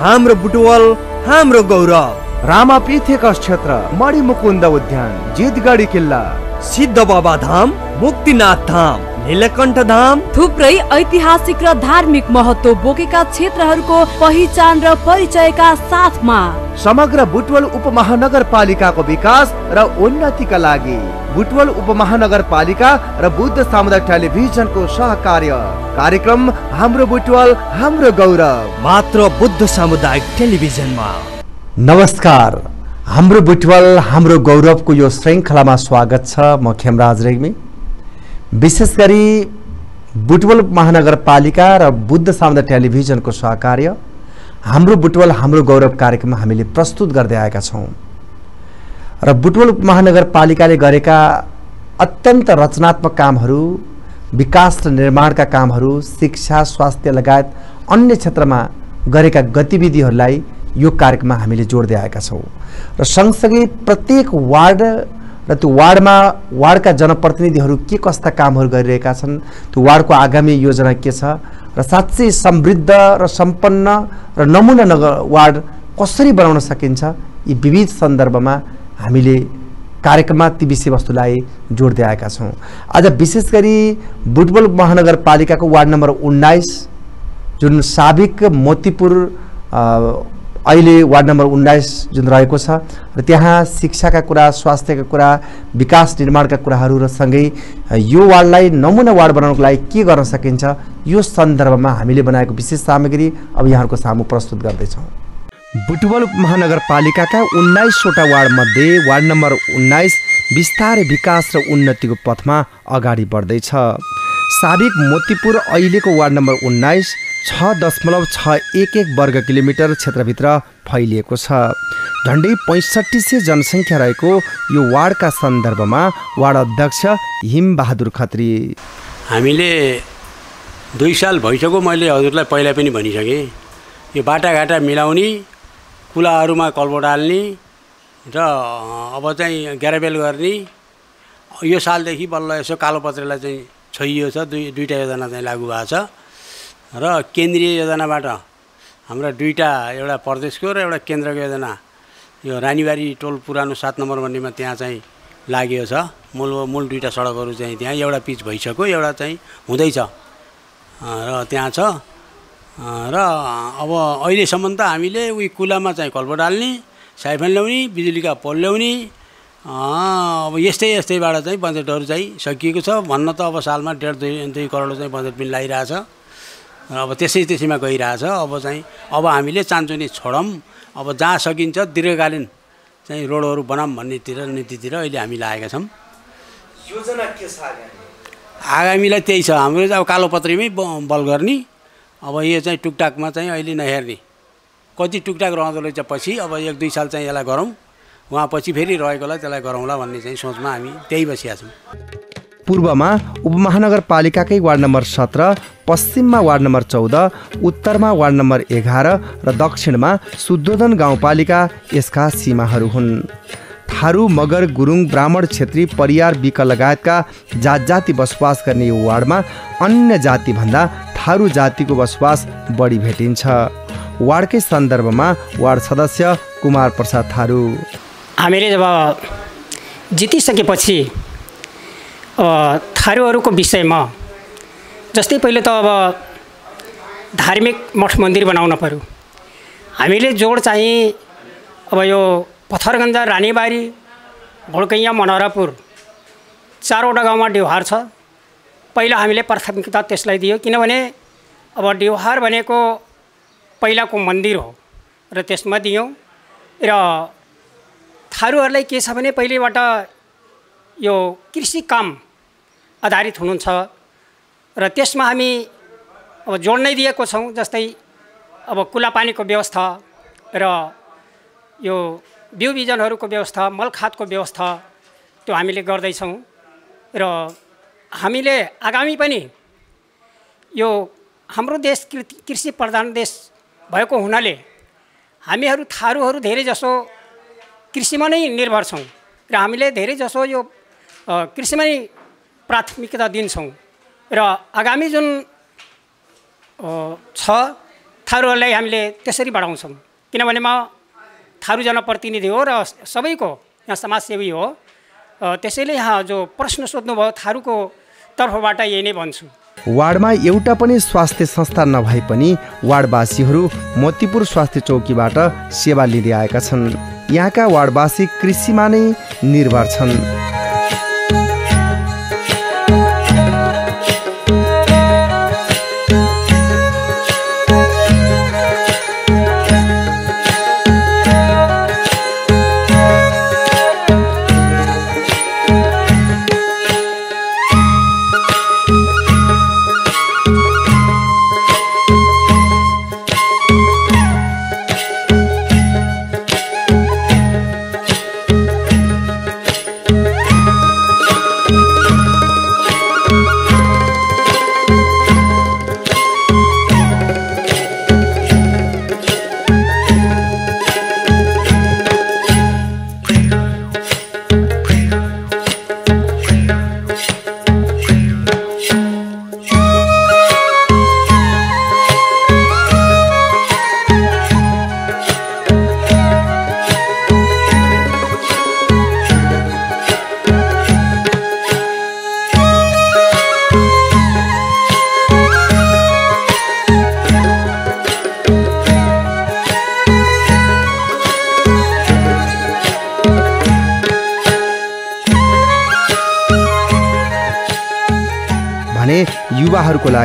हाम्रो बुटवल हाम्रो गौरव। रामापीठेकस क्षेत्र मणिमुकुन्द उद्यान जितगढी किल्ला। सिद्ध बाबा धाम मुक्तिनाथ धाम। धाम थुप्रै ऐतिहासिक र धार्मिक महत्व बोकेका क्षेत्रहरूको पहिचान र परिचयका साथमा। समग्र बुटवल उपमहानगरपालिकाको विकास र उन्नतिका लागि बुटवल उपमहानगरपालिका र बुद्ध सामुदायिक टेलिभिजनको सहकार्य। कार्यक्रम हाम्रो बुटवल हाम्रो गौरव। मात्र बुद्ध सामुदायिक टेलिभिजनमा। नमस्कार हाम्रो बुटवल हाम्रो गौरवको यो श्रृङ्खलामा स्वागत छ म खेमराज रेग्मी। विशेष गरी बुटवल महानगरपालिका र बुद्ध सामुदायिक टेलिभिजनको सहकार्य हाम्रो बुटवल हाम्रो गौरव कार्यक्रम हामीले प्रस्तुत गर्दै आएका छौँ। र बुटवल महानगरपालिकाले गरेका अत्यन्त रचनात्मक कामहरू विकास र निर्माणका कामहरू शिक्षा स्वास्थ्य लगायत अन्य क्षेत्रमा गरेका गतिविधिहरूलाई यो कार्यक्रममा हामीले जोड्दै आएका छौँ। र सँगसँगै प्रत्येक वार्ड र त्यो वार्डमा वार्डका जनप्रतिनिधिहरू के कस्ता कामहरू गरिरहेका छन् त्यो वार्डको आगामी योजना के छ र साँच्चै समृद्ध र सम्पन्न र नमुना नगर वार्ड कसरी बनाउन सकिन्छ यी विविध सन्दर्भमा हामीले कार्यक्रममा ती विषयवस्तुलाई जोड्दै आएका छौँ। आज विशेष गरी बुटबल महानगरपालिकाको वार्ड नम्बर उन्नाइस जुन साबिक मोतीपुर अहिले वार्ड नम्बर उन्नाइस जुन रहेको छ र त्यहाँ शिक्षाका कुरा स्वास्थ्यका कुरा विकास निर्माणका कुराहरू र सँगै यो वार्डलाई नमुना वार्ड बनाउनको लागि के गर्न सकिन्छ यो सन्दर्भमा हामीले बनाएको विशेष सामग्री अब यहाँहरूको सामु प्रस्तुत गर्दैछौँ। बुटवल महानगरपालिकाका उन्नाइसवटा वार्डमध्ये वार्ड नम्बर उन्नाइस बिस्तारै विकास र उन्नतिको पथमा अगाडि बढ्दैछ। साबिक मोतीपुर अहिलेको वार्ड नम्बर उन्नाइस छ दशमलव छ एक एक वर्ग किलोमिटर क्षेत्रभित्र फैलिएको छ। झन्डै पैँसठी सय जनसङ्ख्या रहेको यो वार्डका सन्दर्भमा वार्ड अध्यक्ष हिमबहादुर खत्री। हामीले दुई साल भइसक्यो मैले हजुरलाई पहिला पनि भनिसकेँ। यो बाटाघाटा मिलाउने कुलाहरूमा कल्बो डाल्ने र अब चाहिँ ग्याराबेल गर्ने यो सालदेखि बल्ल यसो कालोपत्रेलाई चाहिँ छोइयो छ दुई दुईवटा योजना चाहिँ लागु भएको छ। र केन्द्रीय योजनाबाट हाम्रा दुईवटा एउटा प्रदेशको र एउटा केन्द्रको योजना। यो रानीबारी टोल पुरानो सात नम्बर भन्नेमा त्यहाँ चाहिँ लागेको छ। मूल मूल दुईवटा सडकहरू चाहिँ त्यहाँ एउटा पिच भइसक्यो एउटा चाहिँ हुँदैछ। र त्यहाँ छ। र अब अहिलेसम्म त हामीले उयो कुलामा चाहिँ कल्पो डाल्ने साइफन ल्याउने बिजुलीका पोल ल्याउने अब यस्तै यस्तैबाट चाहिँ बजेटहरू चाहिँ सकिएको छ। भन्न त अब सालमा डेढ दुई दुई करोड चाहिँ बजेट पनि लगाइरहेछ अब त्यसै त्यसैमा गइरहेछ। अब चाहिँ अब हामीले चान्चुनी छोडौँ। अब जहाँ सकिन्छ दीर्घकालीन चाहिँ रोडहरू बनाऊँ भन्नेतिर नीतितिर अहिले हामी लागेका छौँ। योजना के छ आगामीलाई त्यही छ। हाम्रो चाहिँ अब कालोपत्रीमै बल गर्ने। अब यो चाहिँ टुकटाकमा चाहिँ अहिले नहेर्ने। कति टुकटाक रहँदो रहेछ पछि अब एक दुई साल चाहिँ यसलाई गरौँ। उहाँ पछि फेरि रहेकोलाई त्यसलाई गरौँला भन्ने चाहिँ सोचमा हामी त्यही बसिया छौँ। पूर्वमा उपमहानगरपालिकाकै वार्ड नम्बर सत्र पश्चिममा वार्ड नम्बर चौध उत्तरमा वार्ड नम्बर एघार र दक्षिणमा शुद्धोधन गाउँपालिका यसका सीमाहरू हुन्। थारू मगर गुरुङ ब्राह्मण छेत्री परियार बिक लगायतका जात जाति बसोबास गर्ने यो वार्डमा अन्य जातिभन्दा थारू जातिको बसोबास बढी भेटिन्छ। वार्डकै सन्दर्भमा वार्ड सदस्य कुमार प्रसाद थारू। हामीले जब जितिसकेपछि थारूहरूको विषयमा जस्तै पहिले त अब धार्मिक मठ मन्दिर बनाउन पऱ्यो हामीले जोड चाहिँ अब यो पथरगन्ज रानीबारी घोडकैया मनोहरापुर चारवटा गाउँमा डेउहार छ। पहिला हामीले प्राथमिकता त्यसलाई दियो किनभने अब डेउहार भनेको पहिलाको मन्दिर हो र त्यसमा दियौँ। र थारूहरूलाई के छ भने पहिलेबाट यो कृषि काम आधारित हुनुहुन्छ। र त्यसमा हामी अब जोड्नै दिएको छौँ जस्तै अब कुलापानीको व्यवस्था र यो बिउ बिजनहरूको व्यवस्था मलखादको व्यवस्था त्यो हामीले गर्दैछौँ। र हामीले आगामी पनि यो हाम्रो देश कृषि प्रधान देश भएको हुनाले हामीहरू थारूहरू धेरै जसो कृषिमा नै निर्भर छौँ। र हामीले धेरै जसो यो कृषिमा प्राथमिकता दिन्छौँ। र आगामी जुन छ थारूहरूलाई हामीले त्यसरी बढाउँछौँ। किनभने म थारू जनप्रतिनिधि हो र सबैको यहाँ समाजसेवी हो। त्यसैले यहाँ जो प्रश्न सोध्नुभयो थारूको तर्फबाट यही नै भन्छु। वार्डमा एउटा पनि स्वास्थ्य संस्था नभए पनि वार्डवासीहरू मोतीपुर स्वास्थ्य चौकीबाट सेवा लिँदै आएका छन्। यहाँका वार्डवासी कृषिमा नै निर्भर छन्।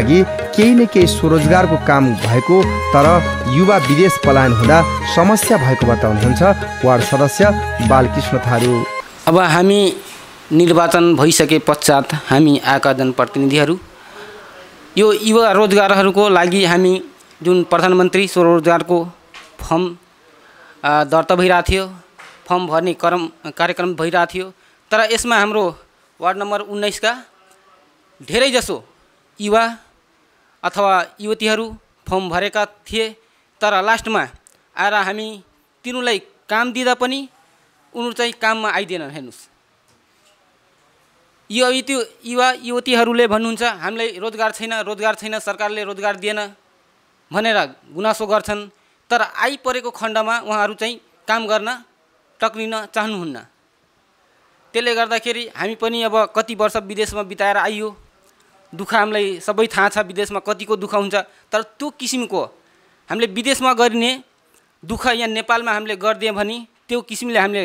लागि केही न केही स्वरोजगारको काम भएको तर युवा विदेश पलायन हुँदा समस्या भएको बताउनुहुन्छ वार्ड सदस्य बालकृष्ण थारू। अब हामी निर्वाचन भइसके पश्चात हामी आएका जनप्रतिनिधिहरू यो युवा रोजगारहरूको लागि हामी जुन प्रधानमन्त्री स्वरोजगारको फर्म दर्ता भइरहेको थियो फर्म भर्ने क्रम कार्यक्रम भइरहेको थियो तर यसमा हाम्रो वार्ड नम्बर उन्नाइसका धेरैजसो युवा अथवा युवतीहरू फर्म भरेका थिए तर लास्टमा आएर हामी तिनीहरूलाई काम दिँदा पनि उनीहरू चाहिँ काममा आइदिएनन् हेर्नुहोस्। यो युति युवा युवतीहरूले भन्नुहुन्छ हामीलाई रोजगार छैन रोजगार छैन सरकारले रोजगार दिएन भनेर गुनासो गर्छन्। तर आइपरेको खण्डमा उहाँहरू चाहिँ काम गर्न टक्रिन चाहनुहुन्न। त्यसले गर्दाखेरि हामी पनि अब कति वर्ष विदेशमा बिताएर आइयो। दुःख हामीलाई सबै थाहा छ विदेशमा कतिको दुःख हुन्छ तर त्यो किसिमको हामीले विदेशमा गरिने दुःख यहाँ नेपालमा हामीले गरिदियौँ भने त्यो किसिमले हामीले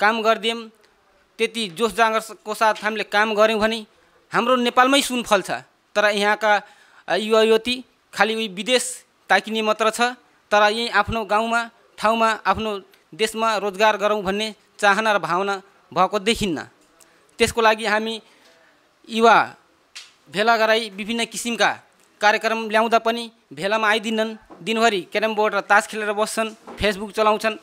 काम गरिदियौँ त्यति जोस जाँगरको साथ हामीले काम गऱ्यौँ भने हाम्रो नेपालमै सुन फल्छ तर यहाँका युवा युवती खालि उही विदेश ताकिने मात्र छ तर यहीँ आफ्नो गाउँमा ठाउँमा आफ्नो देशमा रोजगार गरौँ भन्ने चाहना र भावना भएको देखिन्न। त्यसको लागि हामी युवा भेला गराई विभिन्न किसिमका कार्यक्रम ल्याउँदा पनि भेलामा आइदिन्नन्। दिनभरि क्यारम बोर्ड र तास खेलेर बस्छन् फेसबुक चलाउँछन्।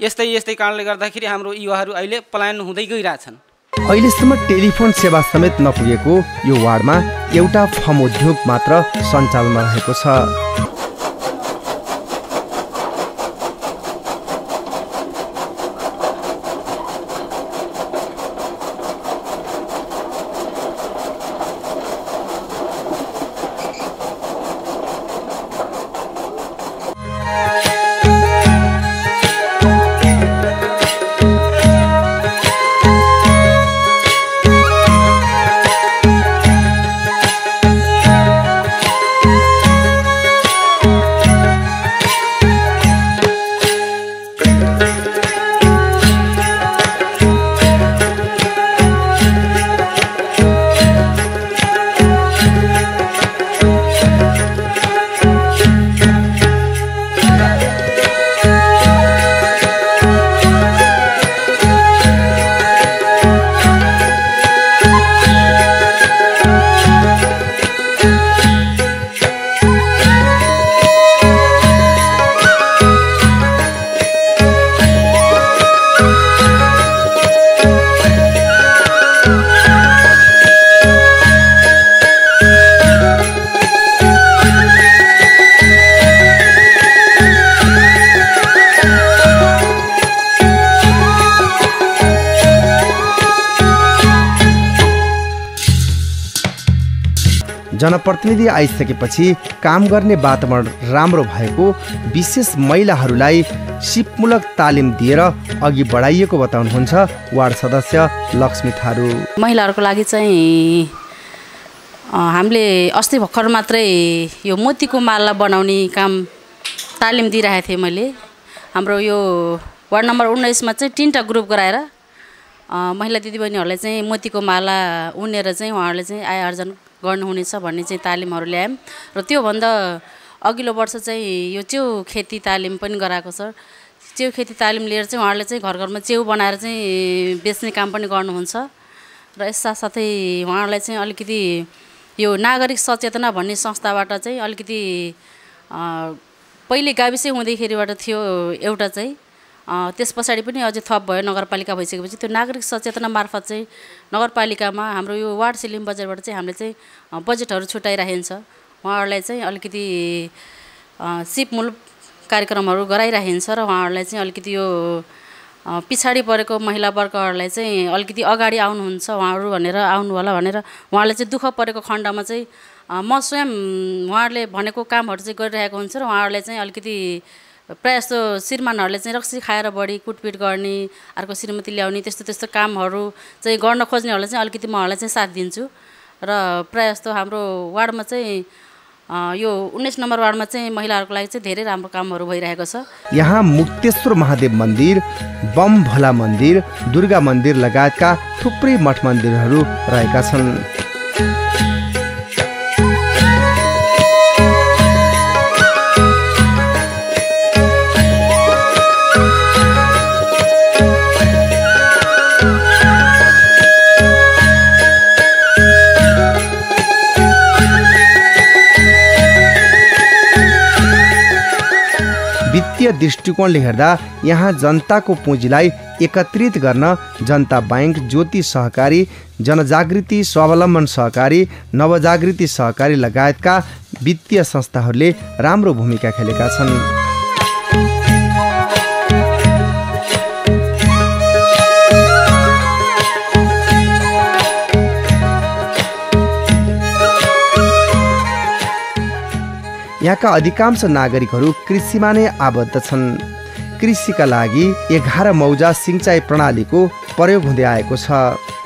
यस्तै यस्तै कारणले गर्दाखेरि हाम्रो युवाहरू अहिले पलायन हुँदै गइरहेछन्। अहिलेसम्म टेलिफोन सेवा समेत नपुगेको यो वार्डमा एउटा फर्म उद्योग मात्र सञ्चालनमा रहेको छ। जनप्रतिनिधि आइसकेपछि काम गर्ने वातावरण राम्रो भएको विशेष महिलाहरूलाई सिपमूलक तालिम दिएर अघि बढाइएको बताउनुहुन्छ वार्ड सदस्य लक्ष्मी थारू। महिलाहरूको लागि चाहिँ हामीले अस्ति भर्खर मात्रै यो मोतीको माला बनाउने काम तालिम दिइरहेको थिएँ मैले। हाम्रो यो वार्ड नम्बर उन्नाइसमा चाहिँ तिनवटा ग्रुप गराएर महिला दिदीबहिनीहरूलाई चाहिँ मोतीको माला उनेर चाहिँ उहाँहरूले चाहिँ आय आर्जन गर्नुहुनेछ भन्ने चाहिँ तालिमहरू ल्यायौँ र त्योभन्दा अघिल्लो वर्ष चाहिँ यो च्याउ खेती तालिम पनि गराएको छ। च्याउ खेती तालिम लिएर चाहिँ उहाँहरूले चाहिँ घर घरमा च्याउ बनाएर चाहिँ बेच्ने काम पनि गर्नुहुन्छ। र यस साथसाथै उहाँहरूलाई चाहिँ अलिकति यो नागरिक सचेतना भन्ने संस्थाबाट चाहिँ अलिकति पहिले गाविसै हुँदैखेरिबाट थियो एउटा चाहिँ। त्यस पछाडि पनि अझै थप भयो। नगरपालिका भइसकेपछि त्यो नागरिक सचेतना मार्फत चाहिँ नगरपालिकामा हाम्रो यो वार्ड सिलिङ बजेटबाट चाहिँ हामीले चाहिँ बजेटहरू छुट्याइराखिन्छ उहाँहरूलाई चाहिँ अलिकति अ, सिपमूलक कार्यक्रमहरू गराइराखिन्छ र उहाँहरूलाई चाहिँ अलिकति यो पछाडि परेको महिला वर्गहरूलाई चाहिँ अलिकति अगाडि आउनुहुन्छ उहाँहरू भनेर आउनु होला भनेर उहाँहरूले चाहिँ दुःख परेको खण्डमा चाहिँ म स्वयं उहाँहरूले भनेको कामहरू चाहिँ गरिरहेको हुन्छ र उहाँहरूलाई चाहिँ अलिकति प्रायः जस्तो श्रीमानहरूले चाहिँ रक्सी खाएर बढी कुटपिट गर्ने अर्को श्रीमती ल्याउने त्यस्तो त्यस्तो कामहरू चाहिँ गर्न खोज्नेहरूलाई चाहिँ अलिकति म चाहिँ साथ दिन्छु। र प्रायः जस्तो हाम्रो वार्डमा चाहिँ यो उन्नाइस नम्बर वार्डमा चाहिँ महिलाहरूको लागि चाहिँ धेरै राम्रो कामहरू भइरहेको छ। यहाँ मुक्तेश्वर महादेव मन्दिर बम भोला मन्दिर दुर्गा मन्दिर लगायतका थुप्रै मठ मन्दिरहरू रहेका छन्। वित्तीय दृष्टिकोणले हेर्दा यहाँ जनताको पुँजीलाई एकत्रित गर्न जनता बैंक ज्योति सहकारी जनजागृति स्वावलम्बन सहकारी नवजागृति सहकारी लगायतका वित्तीय संस्थाहरूले राम्रो भूमिका खेलेका छन्। यहाँका अधिकांश नागरिकहरू कृषिमा नै आबद्ध छन्। कृषिका लागि एघार मौजा सिंचाइ प्रणालीको प्रयोग हुँदै आएको छ।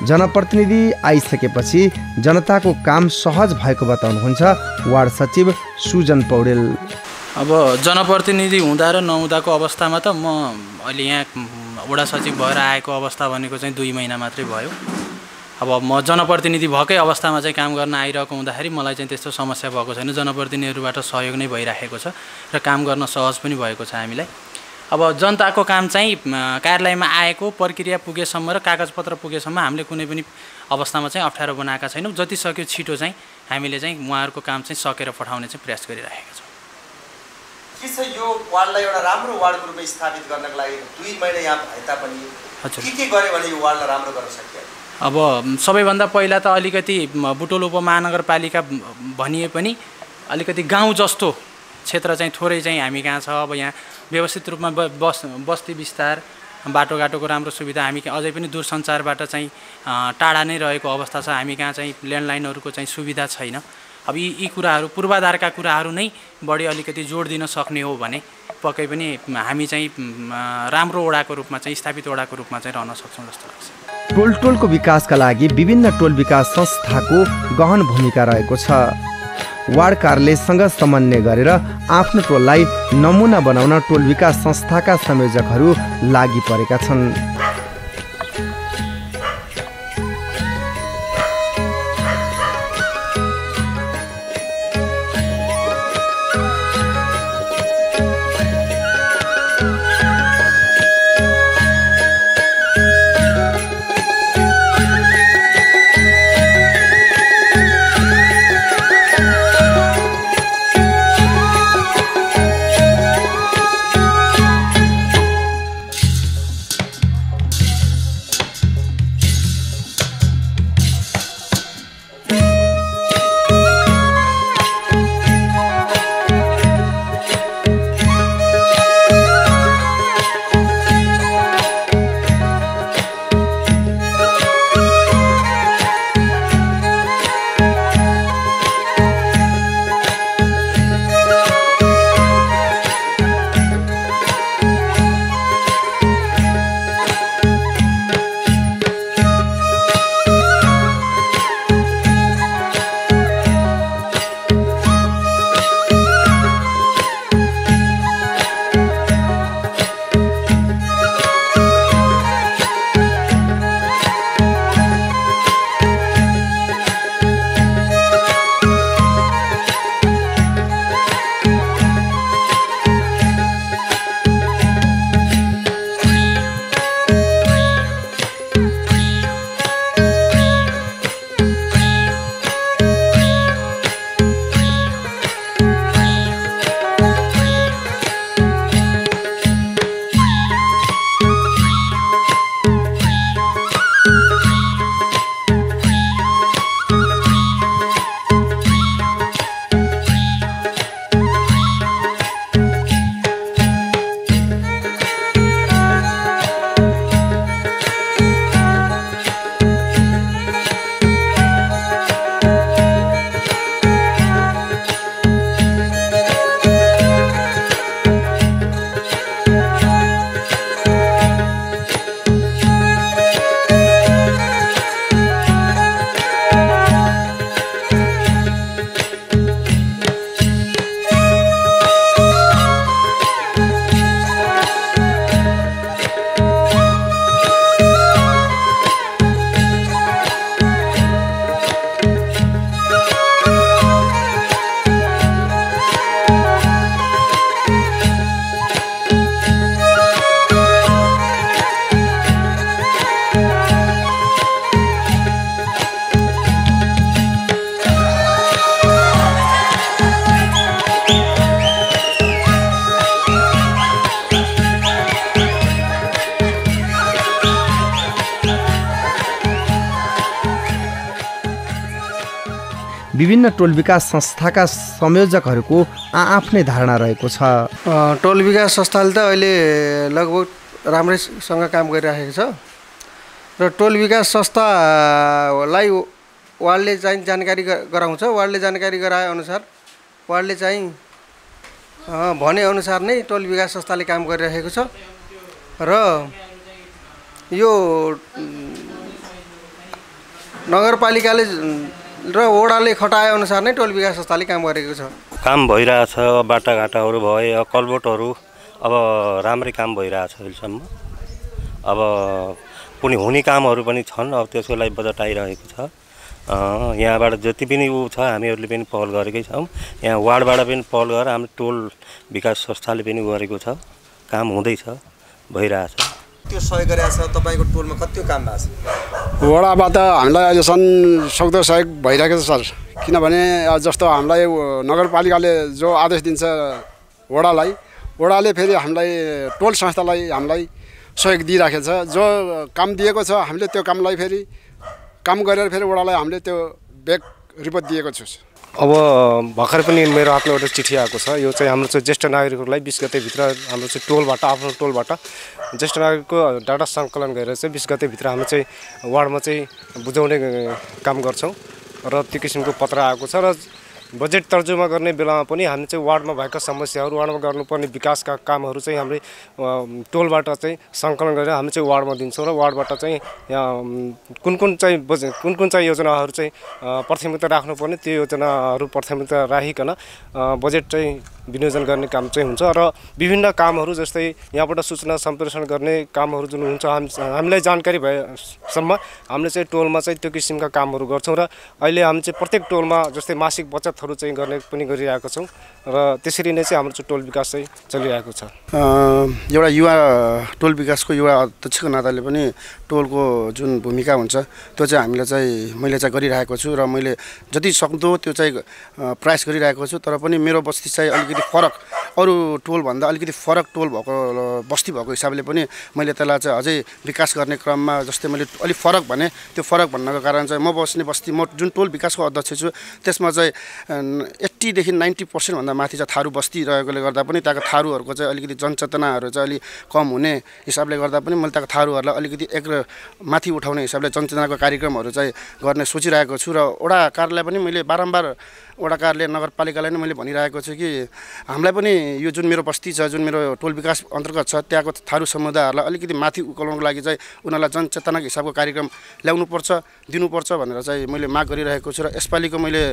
जनप्रतिनिधि आइसकेपछि जनताको काम सहज भएको बताउनुहुन्छ वार्ड सचिव सुजन पौडेल। अब जनप्रतिनिधि हुँदा र नहुँदाको अवस्थामा त म अहिले यहाँ वडा सचिव भएर आएको अवस्था भनेको चाहिँ दुई महिना मात्रै भयो। अब म जनप्रतिनिधि भएकै अवस्थामा चाहिँ काम गर्न आइरहेको हुँदाखेरि मलाई चाहिँ त्यस्तो समस्या भएको छैन। जनप्रतिनिधिहरूबाट सहयोग नै भइराखेको छ र काम गर्न सहज पनि भएको छ हामीलाई। अब जनताको काम चाहिँ कार्यालयमा आएको प्रक्रिया पुगेसम्म र कागजपत्र पुगेसम्म हामीले कुनै पनि अवस्थामा चाहिँ अप्ठ्यारो बनाएका छैनौँ। जति सक्यो छिटो चाहिँ हामीले चाहिँ उहाँहरूको काम चाहिँ सकेर पठाउने चाहिँ प्रयास गरिरहेका छौँ। के छ यो वार्डलाई एउटा राम्रो वार्डको रूपमा स्थापित गर्नको लागि दुई महिना यहाँ भए तापनि। के के गर्यो भने यो वार्डलाई राम्रो गर्न सकियो? अब सबैभन्दा पहिला त अलिकति बुटोल उपमहानगरपालिका भनिए पनि अलिकति गाउँ जस्तो क्षेत्र चाहिँ थोरै चाहिँ हामी कहाँ छ। अब यहाँ व्यवस्थित रूपमा बस बस्ती विस्तार बाटोघाटोको राम्रो सुविधा हामी अझै पनि दूरसञ्चारबाट चाहिँ टाढा नै रहेको अवस्था छ। हामी कहाँ चाहिँ ल्यान्डलाइनहरूको चाहिँ सुविधा छैन। अब यी यी कुराहरू पूर्वाधारका कुराहरू नै बढी अलिकति जोड दिन सक्ने हो भने पक्कै पनि हामी चाहिँ राम्रो वडाको रूपमा चाहिँ स्थापित वडाको रूपमा चाहिँ रहन सक्छौँ जस्तो लाग्छ। टोल टोलको विकासका लागि विभिन्न टोल विकास संस्थाको गहन भूमिका रहेको छ। वार्ड कार्यालयसँग समन्वय गरेर आफ्नो टोललाई नमुना बनाउन टोल विकास संस्थाका संयोजकहरू लागि परेका छन्। विभिन्न टोल विकास संस्थाका संयोजकहरूको आआफ्नै धारणा रहेको छ। टोल विकास संस्थाले त अहिले लगभग राम्रैसँग काम गरिराखेको छ। र टोल विकास संस्थालाई वार्डले चाहिँ जानकारी गराउँछ। वार्डले जानकारी गराए अनुसार वार्डले चाहिँ भनेअनुसार नै टोल विकास संस्थाले काम गरिरहेको छ। र यो नगरपालिकाले र वडाले खटाए अनुसार नै टोल विकास संस्थाले काम गरेको छ। काम भइरहेछ बाटाघाटाहरू भयो कलबोटहरू अब राम्रै काम भइरहेछ अहिलेसम्म। अब कुनै हुने कामहरू पनि छन् अब त्यसको लागि बजेट आइरहेको छ। यहाँबाट जति पनि ऊ छ हामीहरूले पनि पहल गरेकै छौँ। यहाँ वार्डबाट पनि पहल गरेर हामी टोल विकास संस्थाले पनि गरेको छ। काम हुँदैछ भइरहेछ। त्यो सहयोग गरेको छ? तपाईँको टोलमा कति काम भएको वडाबाट हामीलाई अहिलेसम्म सक्दो सहयोग भइरहेको छ सर। किनभने जस्तो हामीलाई नगरपालिकाले जो आदेश दिन्छ वडालाई वडाले फेरि हामीलाई टोल संस्थालाई हामीलाई सहयोग दिइराखेको छ। जो काम दिएको छ हामीले त्यो कामलाई फेरि काम गरेर फेरि वडालाई हामीले त्यो ब्याक रिपोर्ट दिएको छु अब भर्खर पनि मेरो आफ्नो एउटा चिठी आएको छ। यो चाहिँ हाम्रो चाहिँ ज्येष्ठ नागरिकहरूलाई बिस गतेभित्र हाम्रो चाहिँ टोलबाट आफ्नो टोलबाट ज्येष्ठ नागरिकको डाटा सङ्कलन गरेर चाहिँ बिस गतेभित्र हामी चाहिँ वार्डमा चाहिँ बुझाउने काम गर्छौँ। र त्यो किसिमको पत्र आएको छ र बजेट तर्जुमा गर्ने बेलामा पनि हामी चाहिँ वार्डमा भएका समस्याहरू वार्डमा गर्नुपर्ने विकासका कामहरू चाहिँ हामीले टोलबाट चाहिँ सङ्कलन गरेर हामी चाहिँ वार्डमा दिन्छौँ र वार्डबाट चाहिँ कुन कुन चाहिँ बजे कुन कुन चाहिँ योजनाहरू चाहिँ प्राथमिकता राख्नुपर्ने त्यो योजनाहरू प्राथमिकता राखिकन बजेट चाहिँ विनियोजन गर्ने काम चाहिँ हुन्छ र विभिन्न कामहरू जस्तै यहाँबाट सूचना सम्प्रेषण गर्ने कामहरू जुन हुन्छ हामी हामीलाई जानकारी भएसम्म हामीले चाहिँ टोलमा चाहिँ त्यो किसिमका कामहरू गर्छौँ र अहिले हामी चाहिँ प्रत्येक टोलमा जस्तै मासिक बचतहरू चाहिँ गर्ने पनि गरिरहेका छौँ र त्यसरी नै चाहिँ हाम्रो टोल विकास चाहिँ चलिरहेको छ। एउटा युवा टोल विकासको युवा अध्यक्षको नाताले पनि टोलको जुन भूमिका हुन्छ त्यो चाहिँ हामीलाई चाहिँ मैले चाहिँ गरिरहेको छु र मैले जति सक्दो त्यो चाहिँ प्रयास गरिरहेको छु तर पनि मेरो बस्ती चाहिँ अलिकति फरक अरू टोलभन्दा अलिकति फरक टोल भएको बस्ती भएको हिसाबले पनि मैले त्यसलाई चाहिँ अझै विकास गर्ने क्रममा जस्तै मैले अलिक फरक भने त्यो फरक भन्नको कारण चाहिँ म बस्ने बस्ती म जुन टोल विकासको अध्यक्ष छु त्यसमा चाहिँ एट्टीदेखि नाइन्टी पर्सेन्टभन्दा माथि चाहिँ थारू बस्ती रहेकोले गर्दा पनि त्यहाँको थारूहरूको चाहिँ अलिकति जनचेतनाहरू चाहिँ अलिक कम हुने हिसाबले गर्दा पनि मैले त्यहाँको थारूहरूलाई अलिकति एक माथि उठाउने हिसाबले जनचेतनाको कार्यक्रमहरू चाहिँ गर्ने सोचिरहेको छु र वडा कार्यालय पनि मैले बारम्बार वडा कार्यालय नगरपालिकालाई नै मैले भनिरहेको छु कि हामीलाई पनि यो जुन मेरो बस्ती छ जुन मेरो टोल विकास अन्तर्गत छ त्यहाँको थारू समुदायहरूलाई अलिकति माथि उकाल्नको लागि चाहिँ उनीहरूलाई जनचेतनाको हिसाबको कार्यक्रम ल्याउनुपर्छ दिनुपर्छ भनेर चाहिँ मैले माग गरिरहेको छु र यसपालिको मैले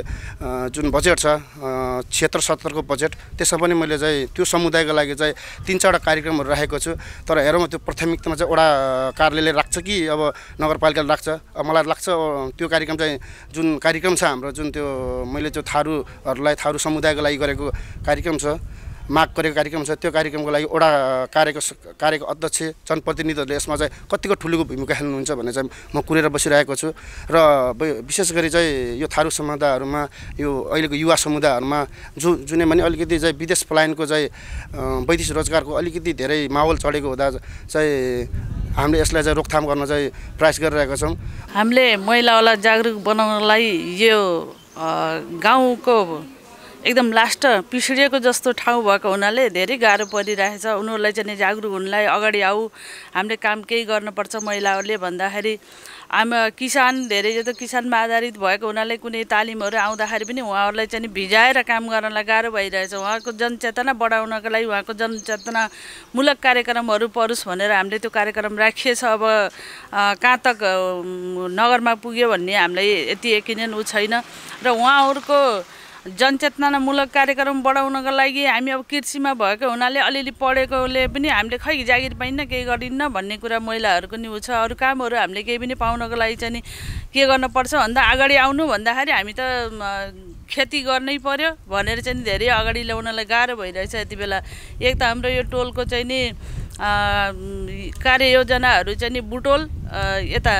जुन बजेट छ क्षेत्र सत्तरको बजेट त्यसमा पनि मैले चाहिँ त्यो समुदायको लागि चाहिँ तिन चारवटा कार्यक्रमहरू राखेको छु। तर हेरौँ त्यो प्राथमिकतामा चाहिँ वडा कार्यालयले राख्छ कि अब नगरपालिकाले राख्छ? मलाई लाग्छ त्यो कार्यक्रम चाहिँ जुन कार्यक्रम छ हाम्रो जुन त्यो मैले त्यो थारूहरूलाई थारू समुदायको लागि गरेको कार्यक्रम छ माग गरेको कार्यक्रम छ त्यो कार्यक्रमको लागि वडा कार्यको कार्यको अध्यक्ष जनप्रतिनिधिहरूले यसमा चाहिँ कतिको ठुलो भूमिका खेल्नुहुन्छ भन्ने चाहिँ म कुरेर बसिरहेको छु। र विशेष गरी चाहिँ यो थारू समुदायहरूमा यो अहिलेको युवा समुदायहरूमा जु जुनै पनि अलिकति चाहिँ विदेश पलायनको चाहिँ वैदेशिक रोजगारको अलिकति धेरै माहौल चढेको हुँदा चाहिँ हामीले यसलाई चाहिँ रोकथाम गर्न चाहिँ प्रयास गरिरहेका छौँ। हामीले महिलाहरूलाई जागरुक बनाउनलाई यो गाँव को एकदम लास्ट पिछडिएको जस्तो ठाउँ भएको हुनाले धेरै गाह्रो परिरहेछ। उनीहरूलाई चाहिँ जागरुक हुनलाई अगाडि आऊ। हामीले काम केही गर्नुपर्छ महिलाहरूले भन्दाखेरि। आमा किसान धेरै जस्तो किसानमा आधारित भएको हुनाले कुनै तालिमहरू आउँदाखेरि पनि उहाँहरूलाई चाहिँ भिजाएर काम गर्नलाई गाह्रो भइरहेछ। उहाँको जनचेतना बढाउनको लागि उहाँको जनचेतनामूलक कार्यक्रमहरू परोस् भनेर हामीले त्यो कार्यक्रम राखिएछ। अब कहाँ तक नगरमा पुग्यो भन्ने हामीलाई यति यकिन ऊ छैन। र उहाँहरूको जनचेतनामूलक कार्यक्रम बढाउनको लागि हामी अब कृषिमा भएको हुनाले अलिअलि पढेकोले पनि हामीले खै जागिर पाइन्न केही गरिन्न भन्ने कुरा महिलाहरूको नि छ। अरू कामहरू हामीले केही पनि पाउनको लागि चाहिँ नि के गर्नुपर्छ भन्दा अगाडि आउनु भन्दाखेरि हामी त खेती गर्नै पर्यो भनेर चाहिँ धेरै अगाडि ल्याउनलाई गाह्रो भइरहेछ यति बेला। एक त हाम्रो यो टोलको चाहिँ नि कार्ययोजनाहरू चाहिँ नि बुटोल यता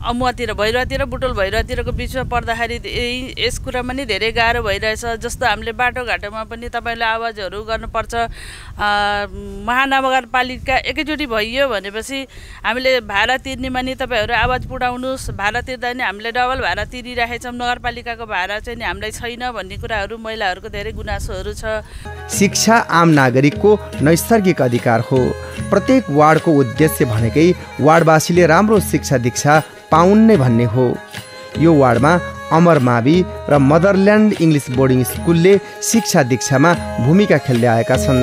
अमुवातिर भैरवातिर बुटोल भैरवातिरको बिचमा पर्दाखेरि यही यस कुरामा नि धेरै गाह्रो भइरहेछ। जस्तो हामीले बाटोघाटोमा पनि तपाईँले आवाजहरू गर्नुपर्छ। महानगरपालिका एकैचोटि भइयो भनेपछि हामीले भाडा तिर्नेमा नि तपाईँहरू आवाज पुऱ्याउनुहोस्। भाडा तिर्दा नि हामीले डबल भाडा तिरिराखेछौँ नगरपालिकाको भाडा चाहिँ नि हामीलाई छैन भन्ने कुराहरू महिलाहरूको धेरै गुनासोहरू छ। शिक्षा आम नागरिकको नैसर्गिक अधिकार हो। प्रत्येक वार्डको उद्देश्य भनेकै वार्डवासीले राम्रो शिक्षा दीक्षा पाउन् नै भन्ने हो। यो वार्डमा अमर मावि र मदरल्यान्ड इङ्ग्लिस बोर्डिङ स्कुलले शिक्षा दीक्षामा भूमिका खेल्दै आएका छन्।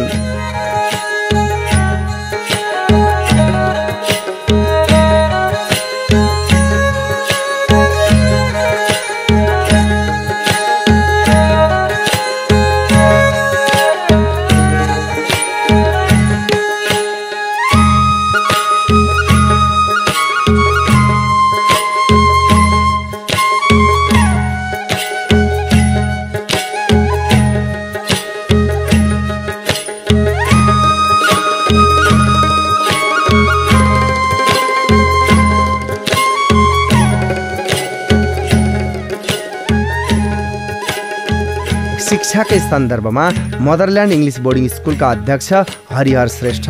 सन्दर्भमा मदरल्यान्ड इङ्ग्लिस बोर्डिङ स्कुलका अध्यक्ष हरिहर श्रेष्ठ।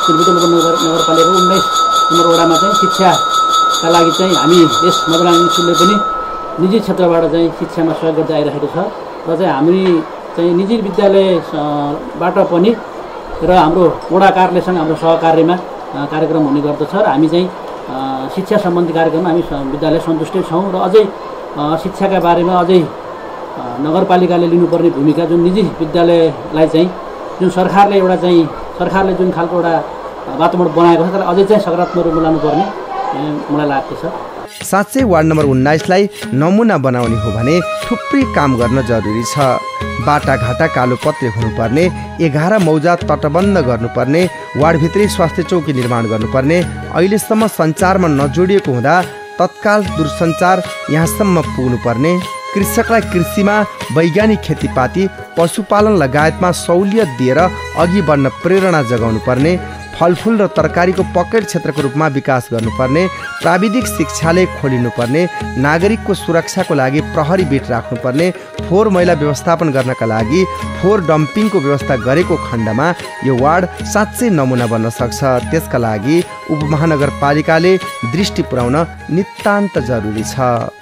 नगरपालिका उन्नाइस नम्बर चाहिँ शिक्षाका लागि चाहिँ हामी यस मदरल्यान्ड स्कुलले पनि निजी क्षेत्रबाट चाहिँ शिक्षामा सहयोग गर्दै आइरहेको छ र चाहिँ हामी चाहिँ निजी विद्यालयबाट पनि र हाम्रो वडा कार्यालयसँग हाम्रो सहकार्यमा कार्यक्रम हुने गर्दछ र हामी चाहिँ शिक्षा सम्बन्धी कार्यक्रममा हामी विद्यालय सन्तुष्टै छौँ र अझै शिक्षाका बारेमा अझै नगरपालिकाले लिनुपर्ने भूमिका जुन निजी विद्यालयलाई चाहिँ जुन सरकारले एउटा चाहिँ सरकारले जुन खालको एउटा वातावरण बनाएको छ त्यसलाई अझै चाहिँ सकारात्मक रूपमा लानुपर्ने मलाई लाग्दछ। साँच्चै वार्ड नम्बर उन्नाइसलाई नमुना बनाउने हो भने थुप्रै काम गर्न जरुरी छ। बाटाघाटा कालो पत्रे हुनुपर्ने एघार मौजा तटबन्ध गर्नुपर्ने वार्डभित्रै स्वास्थ्य चौकी निर्माण गर्नुपर्ने अहिलेसम्म सञ्चारमा नजोडिएको हुँदा तत्काल दूरसञ्चार यहाँसम्म पुग्नुपर्ने। कृषकलाई कृषिमा वैज्ञानिक खेतीपाती पशुपालन लगायतमा सहुलियत दिएर अघि बढ्न प्रेरणा जगाउनु पर्ने फलफुल र तरकारीको पकेट क्षेत्रको रूपमा विकास गर्नुपर्ने प्राविधिक शिक्षाले खोलिनुपर्ने नागरिकको सुरक्षाको लागि प्रहरी बिट राख्नुपर्ने फोहोर मैला व्यवस्थापन गर्नका लागि फोहोर डम्पिङको व्यवस्था गरेको खण्डमा यो वार्ड साँच्चै नमुना बन्न सक्छ। त्यसका लागि उपमहानगरपालिकाले दृष्टि पुर्याउन नितान्त जरुरी छ।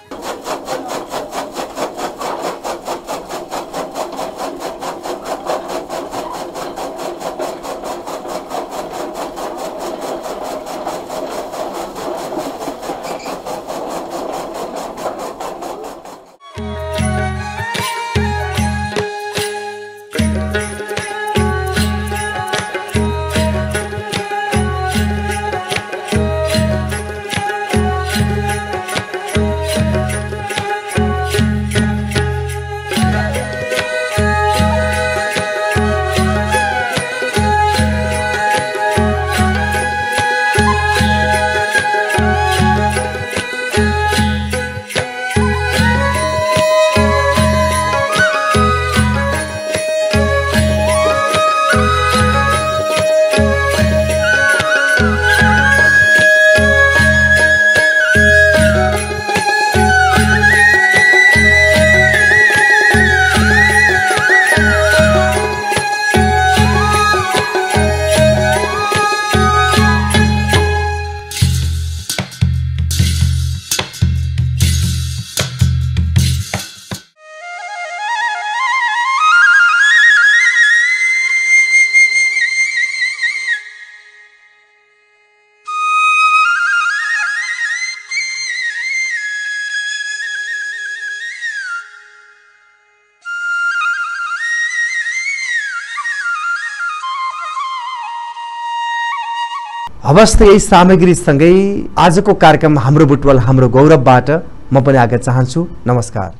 हवस् त यही सामग्रीसँगै आजको कार्यक्रम हाम्रो बुटवल हाम्रो गौरवबाट म पनि आग्रह चाहन्छु। नमस्कार।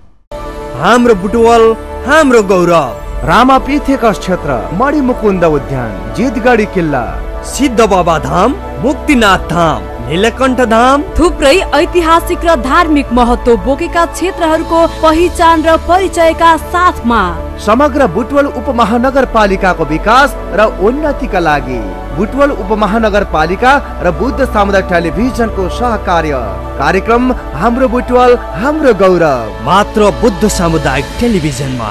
हाम्रो बुटवल हाम्रो गौरव। रामा पीथेकस क्षेत्र मणि मुकुन्द उद्यान जितगढी किल्ला सिद्ध बाबा धाम मुक्तिनाथ धाम नीलकण्ठ धाम। थुप्रै ऐतिहासिक र धार्मिक महत्व बोकेका क्षेत्रहरूको पहिचान र परिचयका साथमा। समग्र बुटवल उपमहानगरपालिकाको विकास र उन्नतिका लागि बुटवल उपमहानगरपालिका र बुद्ध सामुदायिक टेलिभिजनको सहकार्य। कार्यक्रम हाम्रो बुटवल हाम्रो गौरव। मात्र बुद्ध सामुदायिक टेलिभिजनमा।